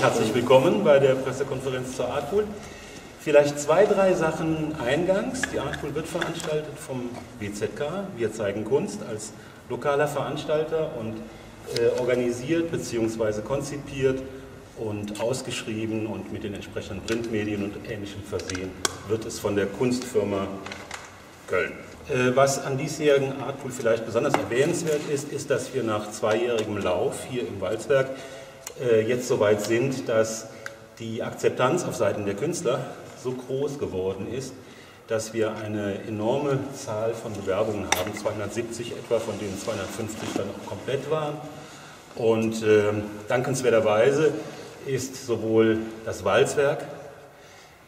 Herzlich willkommen bei der Pressekonferenz zur Artpool. Vielleicht zwei, drei Sachen eingangs. Die Artpool wird veranstaltet vom WZK. Wir zeigen Kunst als lokaler Veranstalter und äh, organisiert bzw. konzipiert und ausgeschrieben und mit den entsprechenden Printmedien und Ähnlichem versehen wird es von der Kunstfirma Köln. Äh, was an diesjährigen Artpool vielleicht besonders erwähnenswert ist, ist, dass wir nach zweijährigem Lauf hier im Walzwerk jetzt so weit sind, dass die Akzeptanz auf Seiten der Künstler so groß geworden ist, dass wir eine enorme Zahl von Bewerbungen haben, 270 etwa, von denen 250 dann auch komplett waren. Und äh, dankenswerterweise ist sowohl das Walzwerk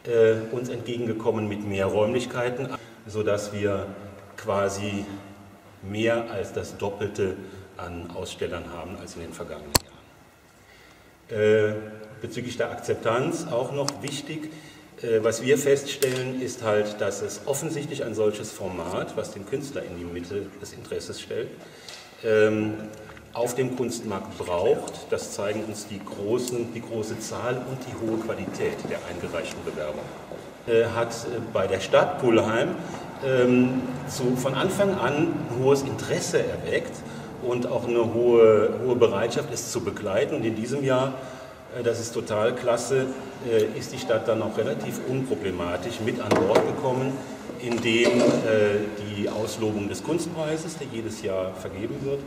äh, uns entgegengekommen mit mehr Räumlichkeiten, sodass wir quasi mehr als das Doppelte an Ausstellern haben als in den vergangenen Jahren. Äh, bezüglich der Akzeptanz auch noch wichtig. Äh, was wir feststellen, ist halt, dass es offensichtlich ein solches Format, was den Künstler in die Mitte des Interesses stellt, ähm, auf dem Kunstmarkt braucht. Das zeigen uns die, großen, die große Zahl und die hohe Qualität der eingereichten Bewerbungen. Äh, hat bei der Stadt Pulheim ähm, von Anfang an ein hohes Interesse erweckt und auch eine hohe, hohe Bereitschaft, es zu begleiten. Und in diesem Jahr, äh, das ist total klasse, äh, ist die Stadt dann auch relativ unproblematisch mit an Bord gekommen, indem äh, die Auslobung des Kunstpreises, der jedes Jahr vergeben wird,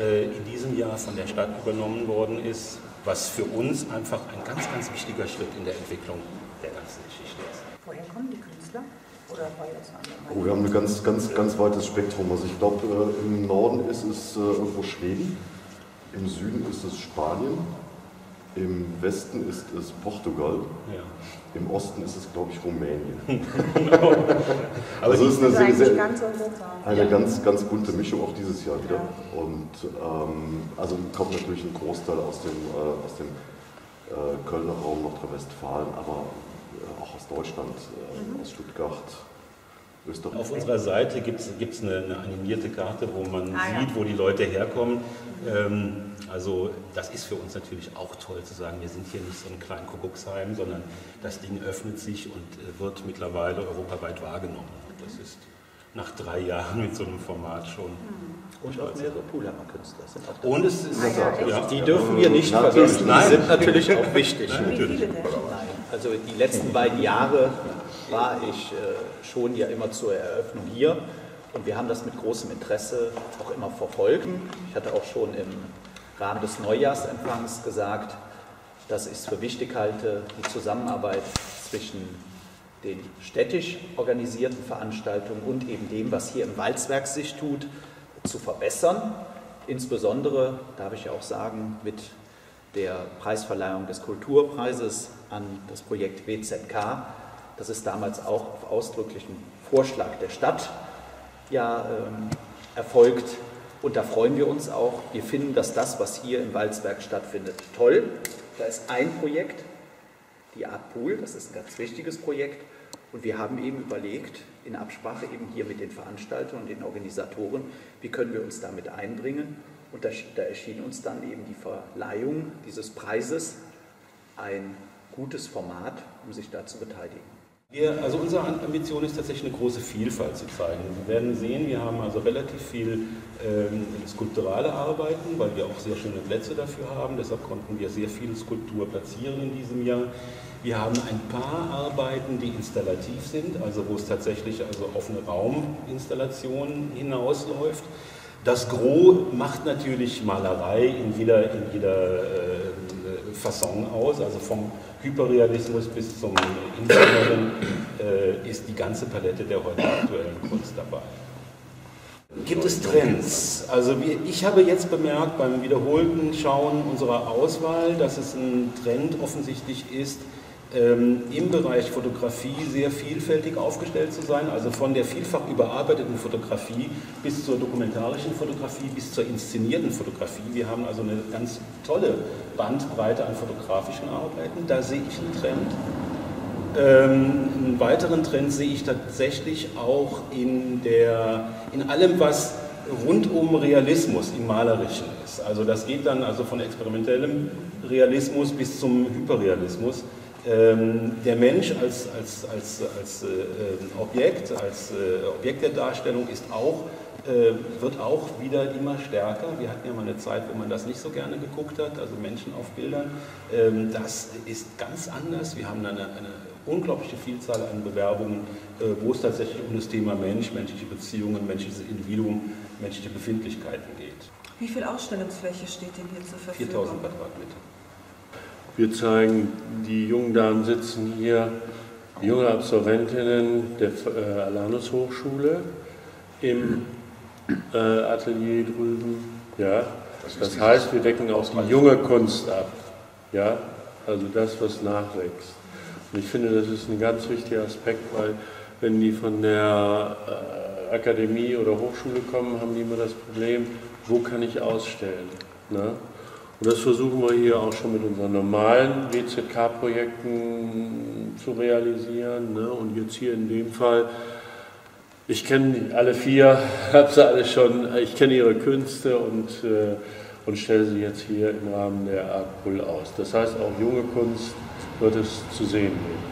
in diesem Jahr von der Stadt übernommen worden ist, was für uns einfach ein ganz, ganz wichtiger Schritt in der Entwicklung der ganzen Geschichte ist. Woher kommen die Künstler? Oder war das Oh, wir haben ein ganz, ganz, ganz weites Spektrum. Also ich glaube, äh, im Norden ist es äh, irgendwo Schweden, im Süden ist es Spanien, im Westen ist es Portugal, ja. im Osten ist es, glaube ich, Rumänien. Aber also es ist eine, sehr, sehr, ganz eine ja. ganz, ganz bunte Mischung auch dieses Jahr wieder. Ja. Und ähm, also kommt natürlich ein Großteil aus dem, äh, aus dem äh, Kölner Raum, Nordrhein-Westfalen, aber Deutschland, äh, mhm. aus Stuttgart, auf unserer Seite gibt es eine, eine, animierte Karte, wo man ah, sieht, ja. wo die Leute herkommen. Ähm, also das ist für uns natürlich auch toll zu sagen, wir sind hier nicht so ein klein Kuckucksheim, sondern das Ding öffnet sich und äh, wird mittlerweile europaweit wahrgenommen. Das ist nach drei Jahren mit so einem Format schon. Mhm. Und auch mehrere Poolhammer-Künstler sind auch da. Und es ist, ah, ja, ja. die dürfen wir nicht vergessen, die sind natürlich auch wichtig. Nein, natürlich. Also die letzten beiden Jahre war ich äh, schon ja immer zur Eröffnung hier und wir haben das mit großem Interesse auch immer verfolgt. Ich hatte auch schon im Rahmen des Neujahrsempfangs gesagt, dass ich es für wichtig halte, die Zusammenarbeit zwischen den städtisch organisierten Veranstaltungen und eben dem, was hier im Walzwerk sich tut, zu verbessern. Insbesondere, darf ich auch sagen, mit der Preisverleihung des Kulturpreises an das Projekt WZK das ist damals auch auf ausdrücklichen Vorschlag der Stadt ja, ähm, erfolgt. Und da freuen wir uns auch. Wir finden, dass das, was hier im Walzberg stattfindet, toll. Da ist ein Projekt, die Art Pool, das ist ein ganz wichtiges Projekt. Und wir haben eben überlegt, in Absprache eben hier mit den Veranstaltern und den Organisatoren, wie können wir uns damit einbringen. Und da, erschien uns dann eben die Verleihung dieses Preises ein gutes Format, um sich da zu beteiligen. Wir, also unsere Ambition ist tatsächlich eine große Vielfalt zu zeigen. Wir werden sehen, wir haben also relativ viel ähm, skulpturale Arbeiten, weil wir auch sehr schöne Plätze dafür haben. Deshalb konnten wir sehr viel Skulptur platzieren in diesem Jahr. Wir haben ein paar Arbeiten, die installativ sind, also wo es tatsächlich also auf eine Rauminstallation hinausläuft. Das Gros macht natürlich Malerei in jeder, in jeder äh, Fasson aus, also vom Hyperrealismus bis zum Inszenierenden äh, ist die ganze Palette der heute aktuellen Kunst dabei. Gibt es Trends? Also wir, ich habe jetzt bemerkt beim wiederholten Schauen unserer Auswahl, dass es ein Trend offensichtlich ist, ähm, im Bereich Fotografie sehr vielfältig aufgestellt zu sein, also von der vielfach überarbeiteten Fotografie bis zur dokumentarischen Fotografie, bis zur inszenierten Fotografie. Wir haben also eine ganz tolle Bandbreite an fotografischen Arbeiten. Da sehe ich einen Trend. Ähm, einen weiteren Trend sehe ich tatsächlich auch in, der, in allem, was rund um Realismus im Malerischen ist. Also das geht dann also von experimentellem Realismus bis zum Hyperrealismus. Ähm, der Mensch als, als, als, als äh, Objekt, als äh, Objekt der Darstellung ist auch äh, wird auch wieder immer stärker. Wir hatten ja mal eine Zeit, wo man das nicht so gerne geguckt hat, also Menschen auf Bildern. Ähm, das ist ganz anders. Wir haben eine, eine unglaubliche Vielzahl an Bewerbungen, wo es tatsächlich um das Thema Mensch, menschliche Beziehungen, menschliches Individuum, menschliche Befindlichkeiten geht. Wie viel Ausstellungsfläche steht denn hier zur Verfügung? 4000 Quadratmeter. Wir zeigen, die jungen Damen sitzen hier, junge Absolventinnen der äh, Alanus Hochschule im äh, Atelier drüben. Ja, das heißt, wir decken auch die junge Kunst ab. Ja, also das, was nachwächst. Und ich finde, das ist ein ganz wichtiger Aspekt, weil wenn die von der äh, Akademie oder Hochschule kommen, haben die immer das Problem, wo kann ich ausstellen. Ne? Und das versuchen wir hier auch schon mit unseren normalen WZK-Projekten zu realisieren. Ne? Und jetzt hier in dem Fall ich kenne alle vier, habe sie alle schon, ich kenne ihre Künste und, äh, und stelle sie jetzt hier im Rahmen der Art Pull aus. Das heißt, auch junge Kunst wird es zu sehen geben.